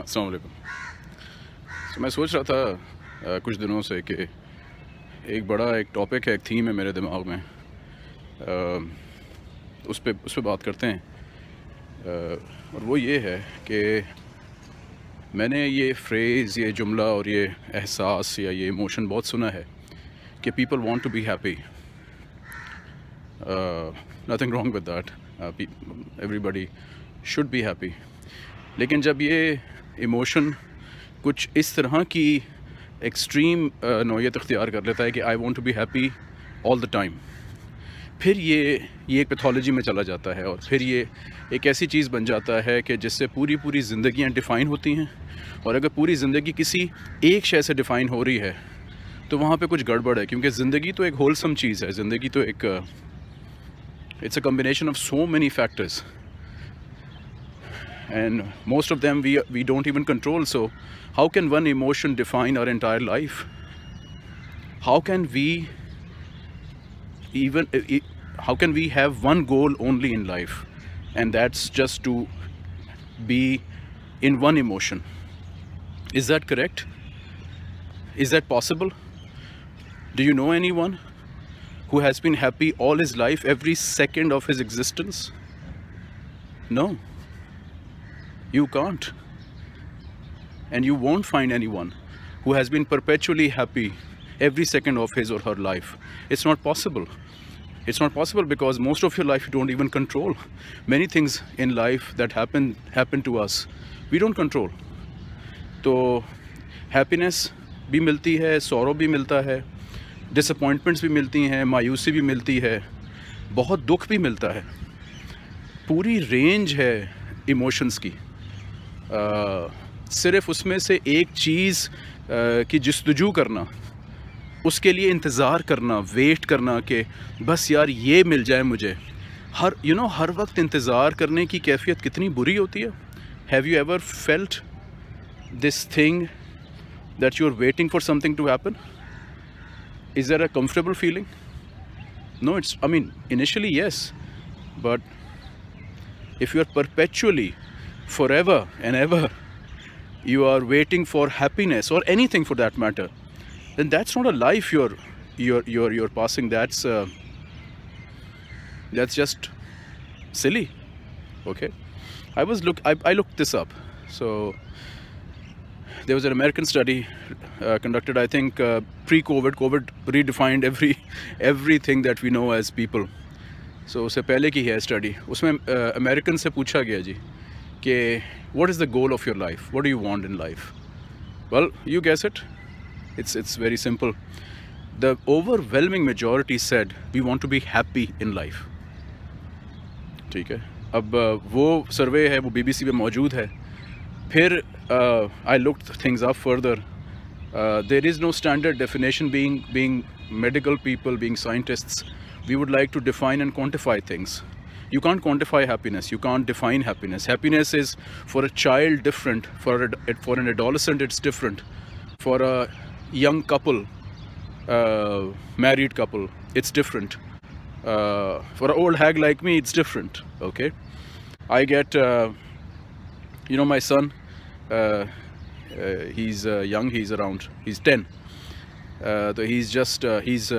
अस्सलाम तो मैं सोच रहा था आ, कुछ दिनों से कि एक बड़ा एक टॉपिक है एक थीम है मेरे दिमाग में। आ, उस पर उस पर बात करते हैं। आ, और वो ये है कि मैंने ये फ्रेज़ ये जुमला और ये एहसास या ये इमोशन बहुत सुना है कि people want to be happy nothing wrong with that everybody should be happy लेकिन जब ये इमोशन कुछ इस तरह की एक्सट्रीम नौीयत अख्तियार कर लेता है कि I want to be happy all the time फिर ये ये एक पैथोलॉजी में चला जाता है और फिर ये एक ऐसी चीज़ बन जाता है कि जिससे पूरी पूरी ज़िंदगियाँ डिफ़ाइन होती हैं और अगर पूरी ज़िंदगी किसी एक शय से डिफ़ाइन हो रही है तो वहाँ पे कुछ गड़बड़ है, क्योंकि ज़िंदगी तो एक होलसम चीज़ है, ज़िंदगी तो एक it's a combination of so many factors and most of them we, we don't even control. So how can one emotion define our entire life? How can we even, how can we have one goal only in life? And that's just to be in one emotion. Is that correct? Is that possible? Do you know anyone who has been happy all his life, every second of his existence? No. You can't. And you won't find anyone who has been perpetually happy every second of his or her life. It's not possible. It's not possible because most of your life you don't even control. Many things in life that happen happen to us, we don't control. तो happiness भी मिलती है sorrow भी मिलता है disappointments भी मिलती हैं मायूसी भी मिलती है बहुत दुख भी मिलता है पूरी रेंज है इमोशंस की सिर्फ़ उसमें से एक चीज़ की जस्तजू करना उसके लिए इंतज़ार करना वेट करना कि बस यार ये मिल जाए मुझे। हर यू you नो know, हर वक्त इंतज़ार करने की कैफियत कितनी बुरी होती है? Have you ever felt this thing that you are waiting for something to happen is there a comfortable feeling no it's I mean initially yes but if you are perpetually forever and ever. You are waiting for happiness or anything for that matter. Then that's not a life you're you're you're you're passing. That's uh, that's just silly. Okay? I was look I, I looked this up. So there was an american study uh, conducted i think uh, pre covid covid redefined every everything that we know as people. So usse pehle ki hai study. Usme uh, american se pucha gaya ji कि what is the goal of your life? What do you want in life? Well, you guess it. It's, it's very simple. The overwhelming majority said, we want to be happy in life. ठीक है अब वो सर्वे है वो BBC पे मौजूद है फिर I look things up further there is no standard definition being being medical people being scientists we would like to define and quantify things you can't quantify happiness. You can't define happiness. Happiness is for a child different for a, for an adolescent it's different. For a young couple uh, married couple it's different. Uh, for an old hag like me it's different okay? I get uh, you know my son uh, uh, he's uh, young he's around he's 10 so he's just he's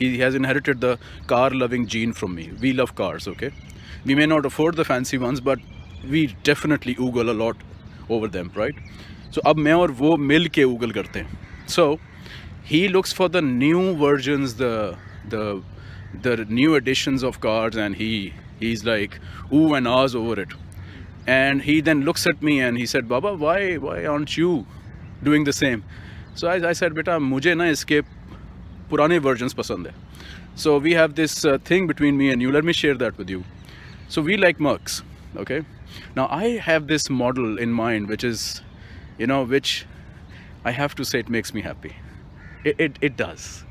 he has inherited the car loving gene from me. We love cars okay? We may not afford the fancy ones but we definitely oogle a lot over them right? So ab main aur wo ke oogle karte so he looks for the new versions the the the new editions of cars and he he's like ooh and ahs over it. And he then looks at me and he said baba why why aren't you doing the same? So I, I said beta mujhe na iske versions pasand hai. So we have this uh, thing between me and you. Let me share that with you. So we like Mercs, okay? Now I have this model in mind, which is, you know, which I have to say it makes me happy. It, it, it does.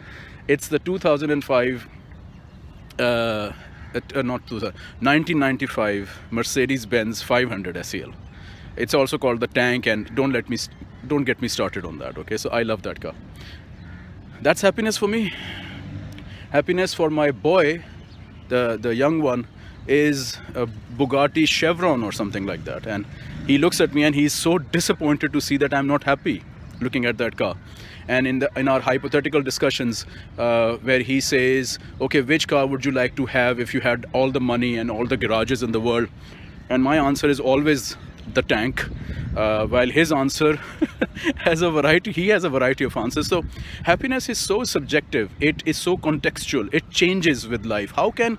It's the 2005, uh, uh, not 2000, 1995 Mercedes-Benz 500 SEL. It's also called the tank and don't let me, don't get me started on that, okay? So I love that car that's happiness for me happiness for my boy the the young one is a Bugatti Chiron or something like that and he looks at me and he's so disappointed to see that I'm not happy looking at that car. And in the in our hypothetical discussions, uh, where he says, "Okay, which car would you like to have if you had all the money and all the garages in the world?" And my answer is always the tank. Uh, while his answer has a variety, he has a variety of answers. So happiness is so subjective. It is so contextual. It changes with life. How can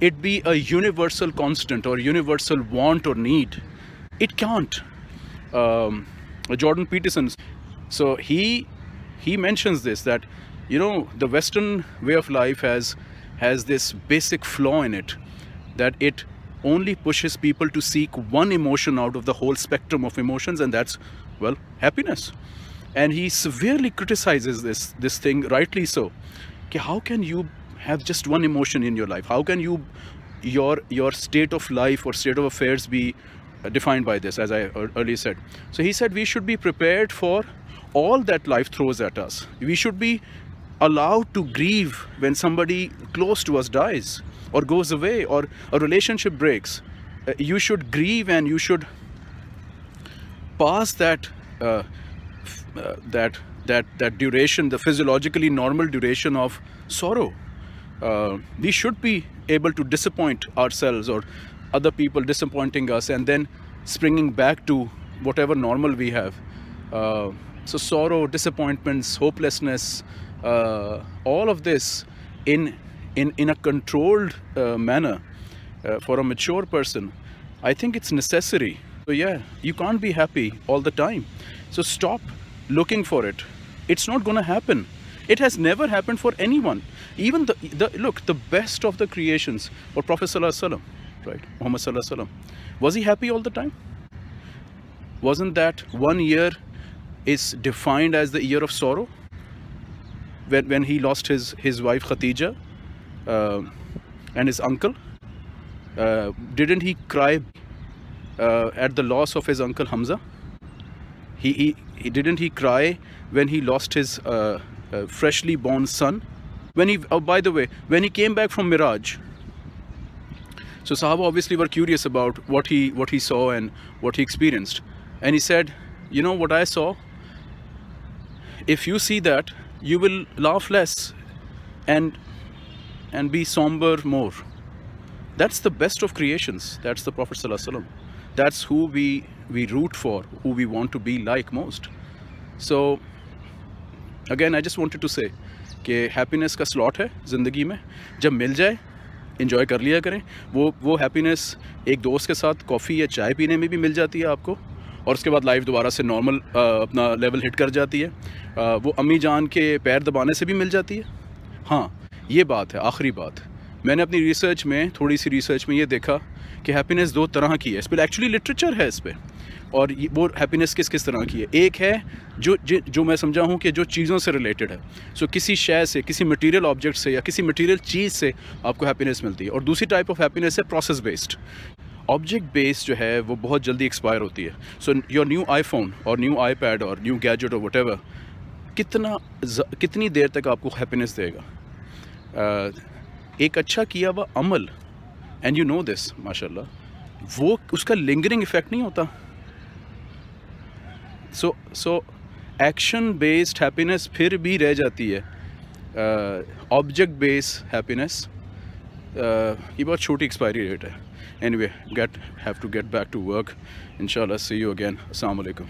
it be a universal constant or universal want or need? It can't. Um, Jordan Peterson. So he he mentions this that you know the Western way of life has has this basic flaw in it that it only pushes people to seek one emotion out of the whole spectrum of emotions and that's well happiness. And he severely criticizes this this thing rightly so okay, how can you have just one emotion in your life? How can you your your state of life or state of affairs be uh, defined by this as i earlier said? So he said we should be prepared for all that life throws at us. We should be allowed to grieve when somebody close to us dies or goes away or a relationship breaks uh, you should grieve and you should pass that uh, uh, that that that duration the physiologically normal duration of sorrow. Uh, we should be able to disappoint ourselves or other people disappointing us and then springing back to whatever normal we have. Uh, so sorrow disappointments hopelessness uh, all of this in in in a controlled uh, manner uh, for a mature person i think it's necessary. So yeah you can't be happy all the time. So stop looking for it. It's not going to happen. It has never happened for anyone. Even the, the look the best of the creations or prophet sallallahu right? Muhammad sallallahu was he happy all the time? Wasn't that one year is defined as the year of sorrow? When, when he lost his his wife Khadija uh, and his uncle uh, didn't he cry uh, at the loss of his uncle Hamza? He, he, he didn't he cry when he lost his uh, uh, freshly born son? When he oh, by the way when he came back from Miraj so Sahaba obviously were curious about what he what he saw and what he experienced. And he said you know what I saw? If you see that you will laugh less and and be somber more that's the best of creations that's the prophet ﷺ. that's who we we root for who we want to be like most so again i just wanted to say कि happiness का slot है ज़िंदगी में जब मिल जाए enjoy कर लिया करें वो वो हैप्पीनेस एक दोस्त के साथ कॉफ़ी या चाय पीने में भी मिल जाती है आपको और उसके बाद लाइफ दोबारा से नॉर्मल अपना लेवल हिट कर जाती है आ, वो अम्मी जान के पैर दबाने से भी मिल जाती है हाँ ये बात है आखिरी बात। मैंने अपनी रिसर्च में थोड़ी सी रिसर्च में ये देखा कि हैप्पीनेस दो तरह की है इस पर एक्चुअली लिटरेचर है इस पर और वो हैप्पीनेस किस किस तरह की है? एक है जो जो मैं समझा हूँ कि जो चीज़ों से रिलेटेड है। सो so, किसी शय से किसी मटेरियल ऑब्जेक्ट से या किसी मटेरियल चीज़ से आपको हैप्पीनेस मिलती है। और दूसरी टाइप ऑफ़ हैप्पीनेस है प्रोसेस बेस्ड ऑब्जेक्ट बेस्ड जो है वो बहुत जल्दी एक्सपायर होती है। सो योर न्यू आईफोन और न्यू आईपैड और न्यू गैजेट और वट कितना कितनी देर तक आपको हैप्पीनेस देगा? एक अच्छा किया हुआ अमल एंड यू नो दिस माशाल्लाह, वो उसका लिंगरिंग इफ़ेक्ट नहीं होता। So so action based happiness फिर भी रह जाती है। ऑब्जेक्ट बेस्ड हैप्पीनेस ये बहुत छोटी एक्सपायरी डेट है। Anyway get to get back to work. Inshallah, see you again. Assalamu alaikum.